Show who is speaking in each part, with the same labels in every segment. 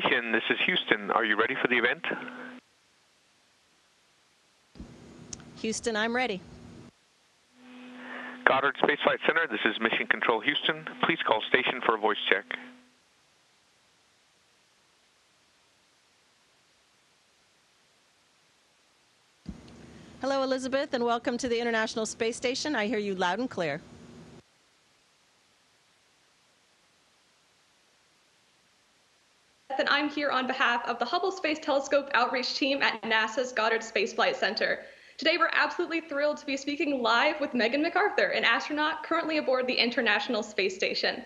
Speaker 1: Station, this is Houston. Are you ready for the event?
Speaker 2: Houston, I'm ready.
Speaker 1: Goddard Space Flight Center, this is Mission Control Houston. Please call station for a voice check.
Speaker 2: Hello, Elizabeth, and welcome to the International Space Station. I hear you loud and clear.
Speaker 3: And I'm here on behalf of the Hubble Space Telescope outreach team at NASA's Goddard Space Flight Center. Today, we're absolutely thrilled to be speaking live with Megan McArthur, an astronaut currently aboard the International Space Station.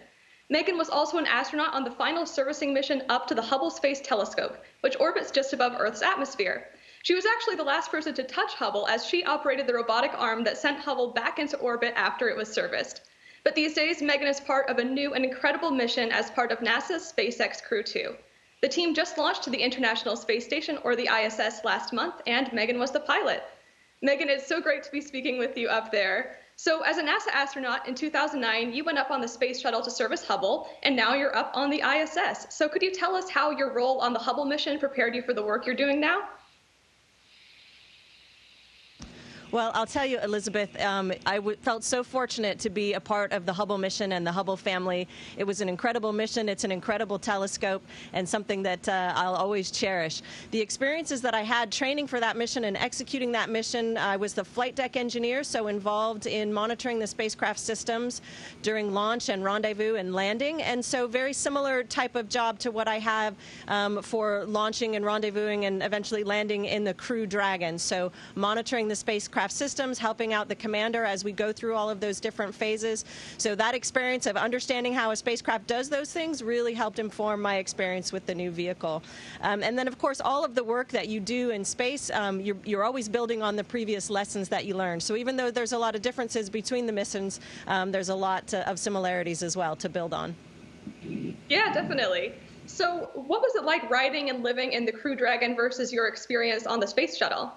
Speaker 3: Megan was also an astronaut on the final servicing mission up to the Hubble Space Telescope, which orbits just above Earth's atmosphere. She was actually the last person to touch Hubble as she operated the robotic arm that sent Hubble back into orbit after it was serviced. But these days, Megan is part of a new and incredible mission as part of NASA's SpaceX Crew 2. The team just launched to the International Space Station, or the ISS, last month, and Megan was the pilot. Megan, it's so great to be speaking with you up there. So, as a NASA astronaut in 2009, you went up on the space shuttle to service Hubble, and now you're up on the ISS. So, could you tell us how your role on the Hubble mission prepared you for the work you're doing now?
Speaker 2: Well, I'll tell you, Elizabeth, um, I felt so fortunate to be a part of the Hubble mission and the Hubble family. It was an incredible mission. It's an incredible telescope and something that uh, I'll always cherish. The experiences that I had training for that mission and executing that mission, I was the flight deck engineer, so involved in monitoring the spacecraft systems during launch and rendezvous and landing. And so, very similar type of job to what I have um, for launching and rendezvousing and eventually landing in the Crew Dragon. So, monitoring the spacecraft aircraft systems, helping out the commander as we go through all of those different phases. So that experience of understanding how a spacecraft does those things really helped inform my experience with the new vehicle. Um, and then, of course, all of the work that you do in space, um, you're, you're, always building on the previous lessons that you learned. So even though there's a lot of differences between the missions, um, there's a lot of similarities as well to build on.
Speaker 3: Yeah, definitely. So, what was it like riding and living in the Crew Dragon versus your experience on the space shuttle?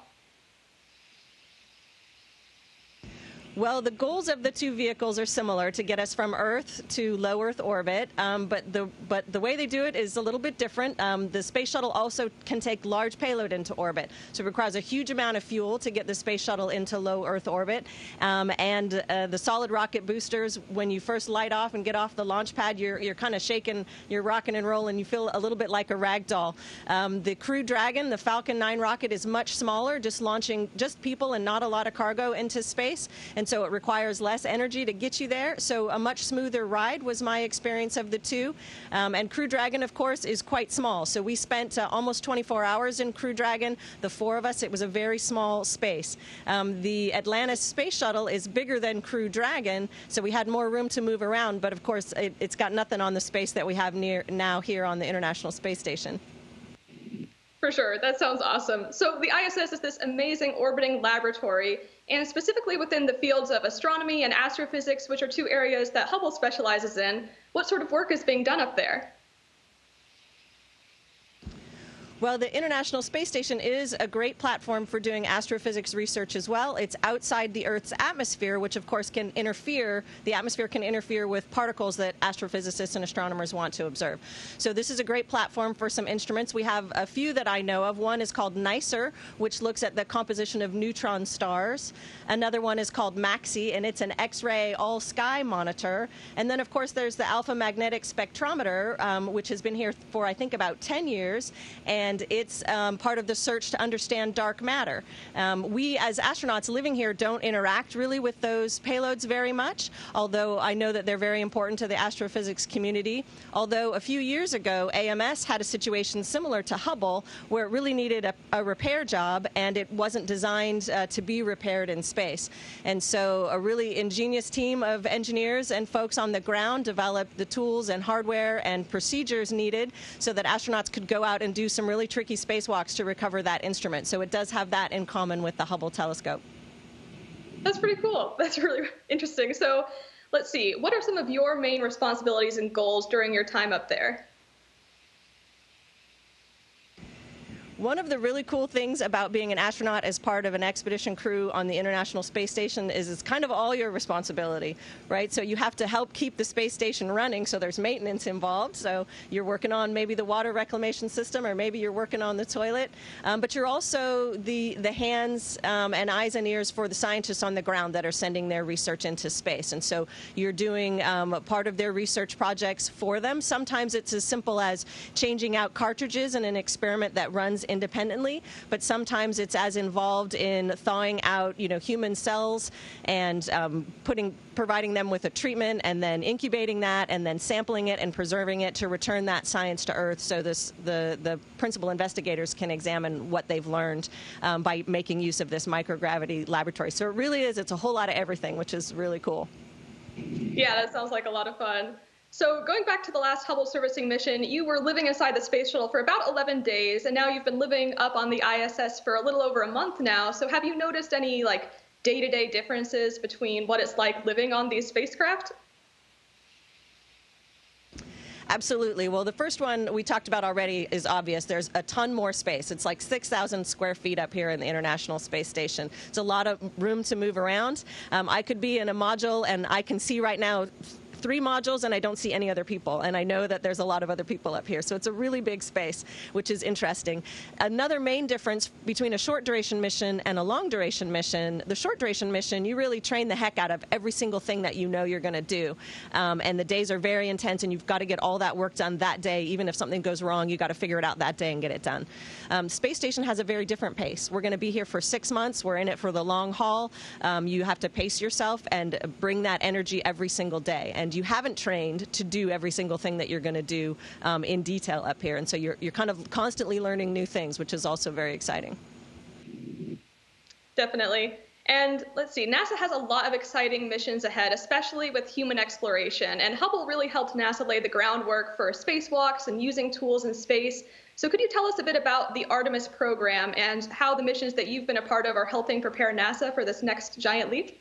Speaker 2: Well, the goals of the two vehicles are similar to get us from Earth to low Earth orbit, um, but the but the way they do it is a little bit different. Um, the space shuttle also can take large payload into orbit, so it requires a huge amount of fuel to get the space shuttle into low Earth orbit. Um, and uh, the solid rocket boosters, when you first light off and get off the launch pad, you're you're kind of shaking, you're rocking and rolling. You feel a little bit like a rag doll. Um, the Crew Dragon, the Falcon 9 rocket, is much smaller, just launching just people and not a lot of cargo into space. And and so it requires less energy to get you there. So a much smoother ride was my experience of the two. Um, and Crew Dragon, of course, is quite small. So we spent uh, almost 24 hours in Crew Dragon. The four of us, it was a very small space. Um, the Atlantis space shuttle is bigger than Crew Dragon, so we had more room to move around. But of course, it, has got nothing on the space that we have near now here on the International Space Station.
Speaker 3: For sure. That sounds awesome. So, the ISS is this amazing orbiting laboratory, and specifically within the fields of astronomy and astrophysics, which are two areas that Hubble specializes in. What sort of work is being done up there?
Speaker 2: Well, the International Space Station is a great platform for doing astrophysics research as well. It's outside the Earth's atmosphere, which of course can interfere, the atmosphere can interfere with particles that astrophysicists and astronomers want to observe. So this is a great platform for some instruments. We have a few that I know of. One is called NICER, which looks at the composition of neutron stars. Another one is called MAXI, and it's an X-ray all-sky monitor. And then, of course, there's the alpha magnetic spectrometer, um, which has been here for, I think, about 10 years. And and it's um, part of the search to understand dark matter. Um, we, as astronauts living here, don't interact really with those payloads very much, although I know that they're very important to the astrophysics community. Although a few years ago, AMS had a situation similar to Hubble where it really needed a, a repair job and it wasn't designed uh, to be repaired in space. And so a really ingenious team of engineers and folks on the ground developed the tools and hardware and procedures needed so that astronauts could go out and do some really tricky spacewalks to recover that instrument. So it does have that in common with the Hubble telescope.
Speaker 3: That's pretty cool. That's really interesting. So let's see, what are some of your main responsibilities and goals during your time up there?
Speaker 2: One of the really cool things about being an astronaut as part of an expedition crew on the International Space Station is it's kind of all your responsibility, right? So you have to help keep the space station running, so there's maintenance involved. So you're working on maybe the water reclamation system, or maybe you're working on the toilet, um, but you're also the the hands um, and eyes and ears for the scientists on the ground that are sending their research into space. And so you're doing um, part of their research projects for them. Sometimes it's as simple as changing out cartridges in an experiment that runs independently, but sometimes it's as involved in thawing out, you know, human cells and um, putting, providing them with a treatment and then incubating that and then sampling it and preserving it to return that science to Earth so this, the, the principal investigators can examine what they've learned um, by making use of this microgravity laboratory. So it really is, it's a whole lot of everything, which is really cool.
Speaker 3: Yeah, that sounds like a lot of fun. So, going back to the last Hubble servicing mission, you were living inside the space shuttle for about 11 days, and now you've been living up on the ISS for a little over a month now. So, have you noticed any like day to day differences between what it's like living on these spacecraft?
Speaker 2: Absolutely. Well, the first one we talked about already is obvious. There's a ton more space. It's like 6,000 square feet up here in the International Space Station. It's a lot of room to move around. Um, I could be in a module, and I can see right now three modules and I don't see any other people. And I know that there's a lot of other people up here. So it's a really big space, which is interesting. Another main difference between a short duration mission and a long duration mission, the short duration mission, you really train the heck out of every single thing that you know you're going to do. Um, and the days are very intense and you've got to get all that work done that day. Even if something goes wrong, you've got to figure it out that day and get it done. Um, Space Station has a very different pace. We're going to be here for six months. We're in it for the long haul. Um, you have to pace yourself and bring that energy every single day. And you haven't trained to do every single thing that you're going to do um, in detail up here. And so you're, you're kind of constantly learning new things, which is also very exciting.
Speaker 3: Definitely. And let's see, NASA has a lot of exciting missions ahead, especially with human exploration. And Hubble really helped NASA lay the groundwork for spacewalks and using tools in space. So, could you tell us a bit about the Artemis program and how the missions that you've been a part of are helping prepare NASA for this next giant leap?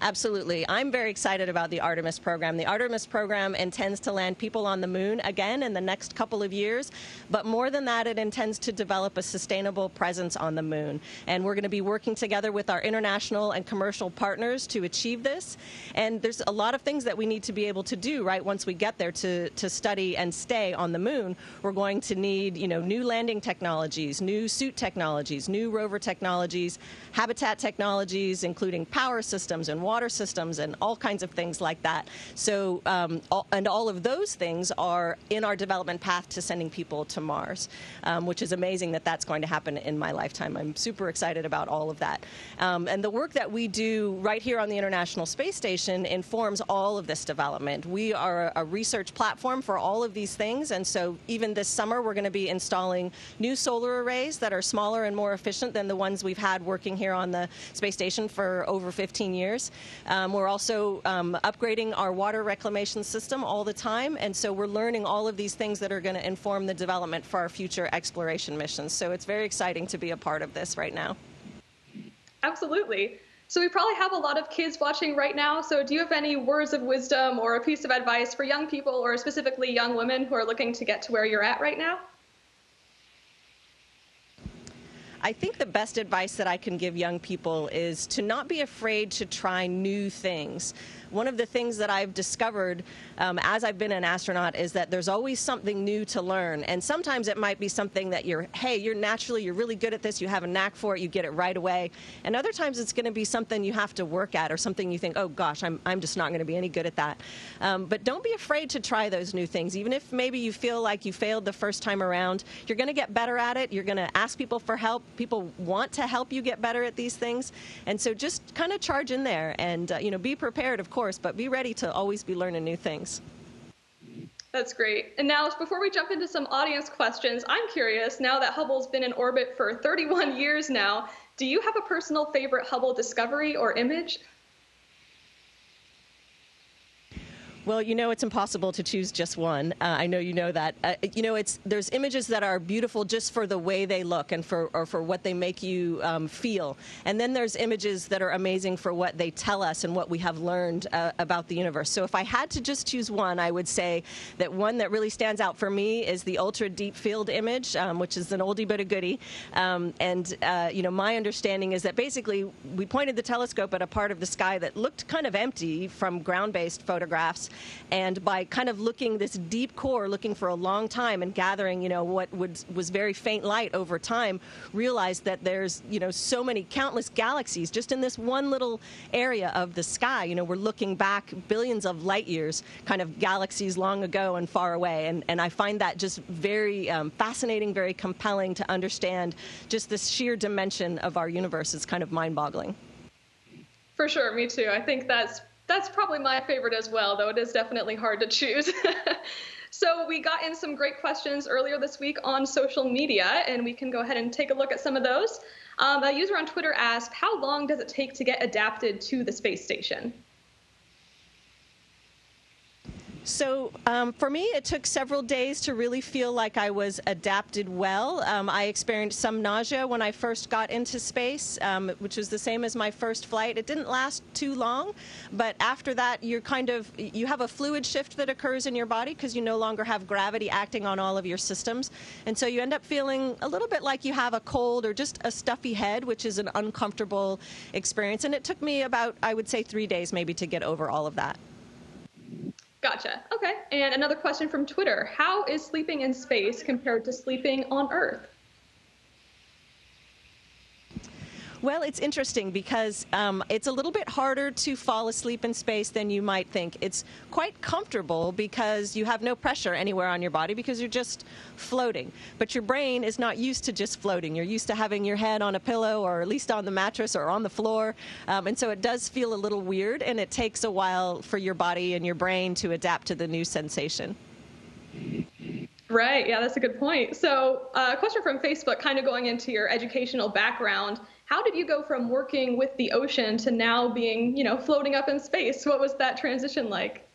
Speaker 2: Absolutely. I'm very excited about the Artemis program. The Artemis program intends to land people on the moon again in the next couple of years, but more than that, it intends to develop a sustainable presence on the moon. And we're going to be working together with our international and commercial partners to achieve this. And there's a lot of things that we need to be able to do, right, once we get there to, to study and stay on the moon. We're going to need, you know, new landing technologies, new suit technologies, new rover technologies, habitat technologies, including power systems and water systems and all kinds of things like that. So, um, all, and all of those things are in our development path to sending people to Mars, um, which is amazing that that's going to happen in my lifetime. I'm super excited about all of that. Um, and the work that we do right here on the International Space Station informs all of this development. We are a research platform for all of these things, and so even this summer we're going to be installing new solar arrays that are smaller and more efficient than the ones we've had working here on the space station for over 15 years. Um, we're also um, upgrading our water reclamation system all the time, and so we're learning all of these things that are going to inform the development for our future exploration missions. So it's very exciting to be a part of this right now.
Speaker 3: Absolutely. So we probably have a lot of kids watching right now. So do you have any words of wisdom or a piece of advice for young people or specifically young women who are looking to get to where you're at right now?
Speaker 2: I think the best advice that I can give young people is to not be afraid to try new things one of the things that I've discovered um, as I've been an astronaut is that there's always something new to learn. And sometimes it might be something that you're, hey, you're naturally, you're really good at this, you have a knack for it, you get it right away. And other times it's going to be something you have to work at or something you think, oh gosh, I'm, I'm just not going to be any good at that. Um, but don't be afraid to try those new things. Even if maybe you feel like you failed the first time around, you're going to get better at it. You're going to ask people for help. People want to help you get better at these things. And so just kind of charge in there and, uh, you know, be prepared, of course course, but be ready to always be learning new things.
Speaker 3: That's great. And now, before we jump into some audience questions, I'm curious now that Hubble's been in orbit for 31 years now, do you have a personal favorite Hubble discovery or image?
Speaker 2: Well, you know it's impossible to choose just one. Uh, I know you know that. Uh, you know, it's there's images that are beautiful just for the way they look and for or for what they make you um, feel, and then there's images that are amazing for what they tell us and what we have learned uh, about the universe. So if I had to just choose one, I would say that one that really stands out for me is the ultra deep field image, um, which is an oldie but a goodie. Um, and uh, you know, my understanding is that basically we pointed the telescope at a part of the sky that looked kind of empty from ground-based photographs and by kind of looking this deep core, looking for a long time and gathering, you know, what would, was very faint light over time, realized that there's, you know, so many countless galaxies just in this one little area of the sky. You know, we're looking back billions of light years, kind of galaxies long ago and far away. And, and I find that just very um, fascinating, very compelling to understand just this sheer dimension of our universe. It's kind of mind boggling.
Speaker 3: For sure, me too. I think that's that's probably my favorite as well, though it is definitely hard to choose. so we got in some great questions earlier this week on social media, and we can go ahead and take a look at some of those. Um, a user on Twitter asked, "How long does it take to get adapted to the space station?"
Speaker 2: So um, for me, it took several days to really feel like I was adapted well. Um, I experienced some nausea when I first got into space, um, which was the same as my first flight. It didn't last too long, but after that, you're kind of you have a fluid shift that occurs in your body because you no longer have gravity acting on all of your systems, and so you end up feeling a little bit like you have a cold or just a stuffy head, which is an uncomfortable experience. And it took me about, I would say, three days maybe to get over all of that.
Speaker 3: Gotcha. Okay. And another question from Twitter How is sleeping in space compared to sleeping on Earth?
Speaker 2: Well, it's interesting because um, it's a little bit harder to fall asleep in space than you might think. It's quite comfortable because you have no pressure anywhere on your body because you're just floating. But your brain is not used to just floating. You're used to having your head on a pillow or at least on the mattress or on the floor. Um, and so it does feel a little weird and it takes a while for your body and your brain to adapt to the new sensation.
Speaker 3: Right. Yeah, that's a good point. So, uh, a question from Facebook, kind of going into your educational background. How did you go from working with the ocean to now being, you know, floating up in space? What was that transition like?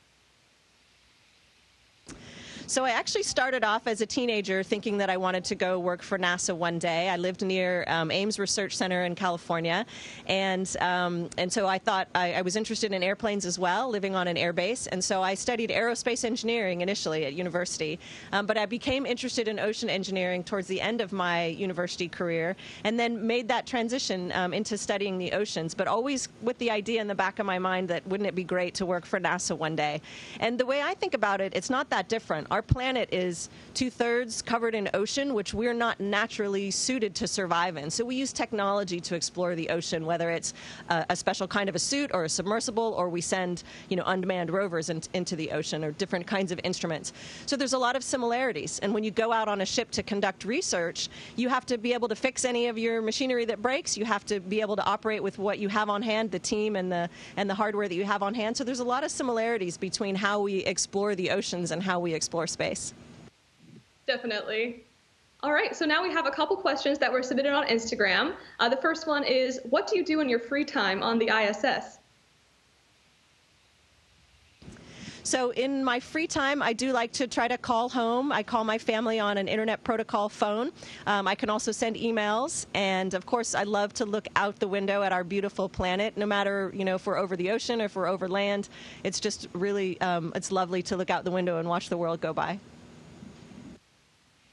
Speaker 2: So I actually started off as a teenager thinking that I wanted to go work for NASA one day. I lived near um, Ames Research Center in California, and um, and so I thought I, I, was interested in airplanes as well, living on an airbase, and so I studied aerospace engineering initially at university. Um, but I became interested in ocean engineering towards the end of my university career, and then made that transition um, into studying the oceans. But always with the idea in the back of my mind that wouldn't it be great to work for NASA one day? And the way I think about it, it's not that different. Our planet is two thirds covered in ocean, which we're not naturally suited to survive in. So we use technology to explore the ocean, whether it's a, a special kind of a suit or a submersible, or we send you know unmanned rovers in, into the ocean or different kinds of instruments. So there's a lot of similarities. And when you go out on a ship to conduct research, you have to be able to fix any of your machinery that breaks. You have to be able to operate with what you have on hand, the team and the and the hardware that you have on hand. So there's a lot of similarities between how we explore the oceans and how we explore space.
Speaker 3: Definitely. All right, so now we have a couple questions that were submitted on Instagram. Uh, the first one is What do you do in your free time on the ISS?
Speaker 2: So in my free time, I do like to try to call home. I call my family on an internet protocol phone. Um, I can also send emails, and of course, I love to look out the window at our beautiful planet. No matter you know if we're over the ocean or if we're over land, it's just really um, it's lovely to look out the window and watch the world go by.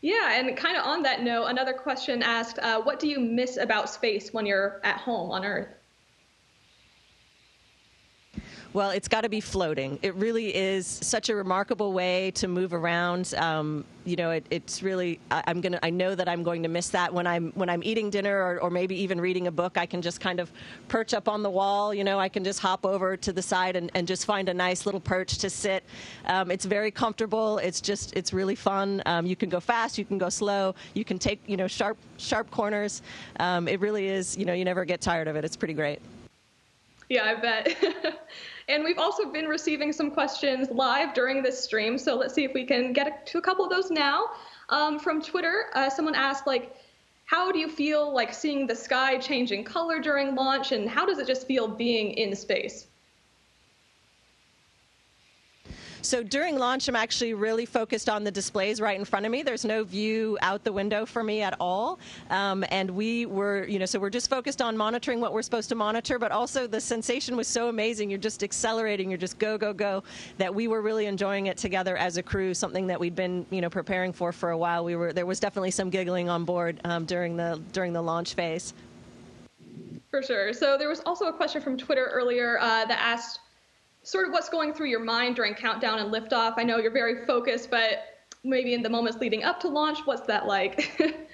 Speaker 3: Yeah, and kind of on that note, another question asked, uh, what do you miss about space when you're at home on Earth?
Speaker 2: Well, it's got to be floating. It really is such a remarkable way to move around. Um, you know, it, it's really. I, am gonna. I know that I'm going to miss that when I'm when I'm eating dinner or, or maybe even reading a book. I can just kind of perch up on the wall. You know, I can just hop over to the side and, and just find a nice little perch to sit. Um, it's very comfortable. It's just. It's really fun. Um, you can go fast. You can go slow. You can take you know sharp sharp corners. Um, it really is. You know, you never get tired of it. It's pretty great.
Speaker 3: Yeah, I bet. And we've also been receiving some questions live during this stream. So let's see if we can get to a couple of those now. Um, from Twitter, uh, someone asked, like, how do you feel like seeing the sky changing color during launch, and how does it just feel being in space?
Speaker 2: So during launch, I'm actually really focused on the displays right in front of me. There's no view out the window for me at all. Um, and we were, you know, so we're just focused on monitoring what we're supposed to monitor, but also the sensation was so amazing. You're just accelerating, you're just go, go, go, that we were really enjoying it together as a crew, something that we'd been, you know, preparing for for a while. We were, there was definitely some giggling on board um, during the, during the launch phase.
Speaker 3: For sure. So there was also a question from Twitter earlier uh, that asked, sort of what's going through your mind during countdown and liftoff. I know you're very focused, but maybe in the moments leading up to launch, what's that like?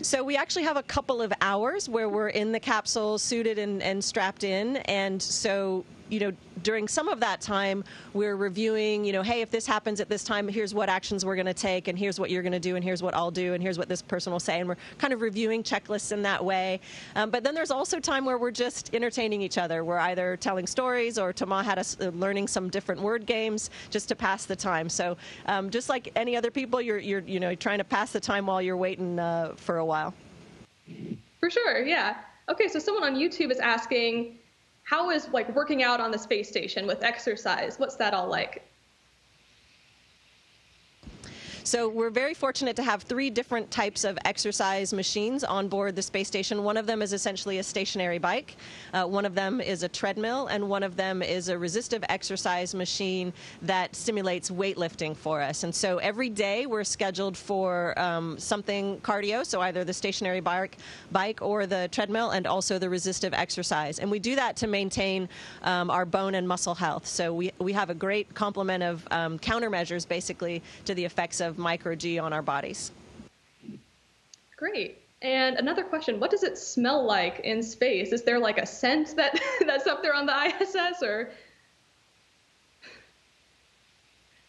Speaker 2: So we actually have a couple of hours where we're in the capsule, suited and, and strapped in, and so you know, during some of that time, we're reviewing, you know, hey, if this happens at this time, here's what actions we're going to take, and here's what you're going to do, and here's what I'll do, and here's what this person will say. And we're kind of reviewing checklists in that way. Um, but then there's also time where we're just entertaining each other. We're either telling stories or Tama had us uh, learning some different word games just to pass the time. So um, just like any other people, you're, you're, you know, trying to pass the time while you're waiting uh, for a while.
Speaker 3: For sure, yeah. Okay, so someone on YouTube is asking, how is like working out on the space station with exercise? What's that all like?
Speaker 2: So we're very fortunate to have three different types of exercise machines on board the space station. One of them is essentially a stationary bike. Uh, one of them is a treadmill, and one of them is a resistive exercise machine that simulates weightlifting for us. And so every day we're scheduled for um, something cardio, so either the stationary bike, bike or the treadmill, and also the resistive exercise. And we do that to maintain um, our bone and muscle health. So we, we have a great complement of um, countermeasures, basically, to the effects of micro G on our bodies.
Speaker 3: Great. And another question, what does it smell like in space? Is there like a scent that that's up there on the ISS or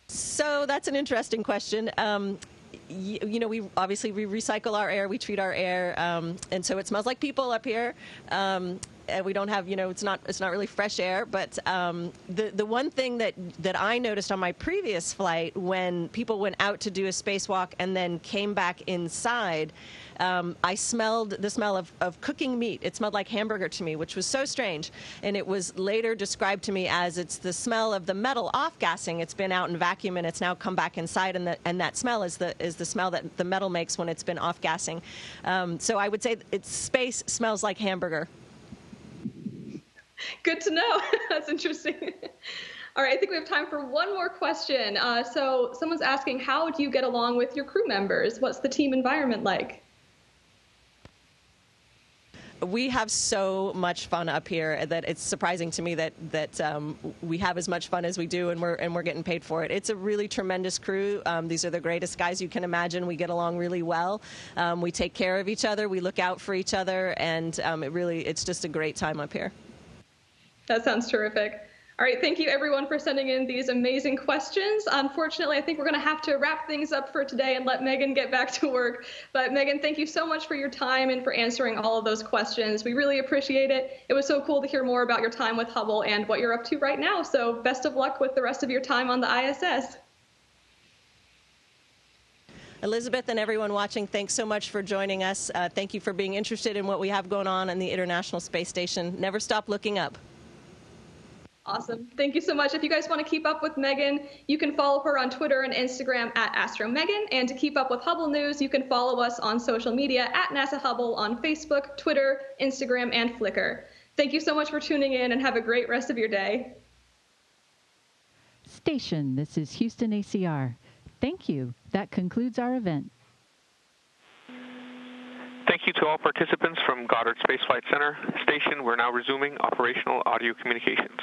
Speaker 2: So that's an interesting question. Um, you, you, know, we obviously we recycle our air, we treat our air, um, and so it smells like people up here. Um, we don't have, you know, it's not it's not really fresh air. But um, the the one thing that that I noticed on my previous flight when people went out to do a spacewalk and then came back inside. Um, I smelled the smell of, of cooking meat. It smelled like hamburger to me, which was so strange. And it was later described to me as it's the smell of the metal off gassing. It's been out in vacuum and it's now come back inside, and, the, and that smell is the is the smell that the metal makes when it's been off gassing. Um, so I would say it's space smells like hamburger.
Speaker 3: Good to know. That's interesting. All right, I think we have time for one more question. Uh, so, someone's asking, how do you get along with your crew members? What's the team environment like?
Speaker 2: we have so much fun up here that it's surprising to me that that um, we have as much fun as we do, and we're and we're getting paid for it. It's a really tremendous crew. Um, these are the greatest guys you can imagine. We get along really well. Um, we take care of each other. We look out for each other, and um, it really it's just a great time up here.
Speaker 3: That sounds terrific. All right, thank you everyone for sending in these amazing questions. Unfortunately, I think we're going to have to wrap things up for today and let Megan get back to work. But Megan, thank you so much for your time and for answering all of those questions. We really appreciate it. It was so cool to hear more about your time with Hubble and what you're up to right now. So best of luck with the rest of your time on the ISS.
Speaker 2: Elizabeth and everyone watching, thanks so much for joining us. Uh, thank you for being interested in what we have going on in the International Space Station. Never stop looking up.
Speaker 3: Awesome. Thank you so much. If you guys want to keep up with Megan, you can follow her on Twitter and Instagram at AstroMegan. And to keep up with Hubble news, you can follow us on social media at NASA Hubble on Facebook, Twitter, Instagram, and Flickr. Thank you so much for tuning in and have a great rest of your day.
Speaker 4: Station, this is Houston ACR. Thank you. That concludes our event.
Speaker 1: Thank you to all participants from Goddard Space Flight Center Station. We're now resuming operational audio communications.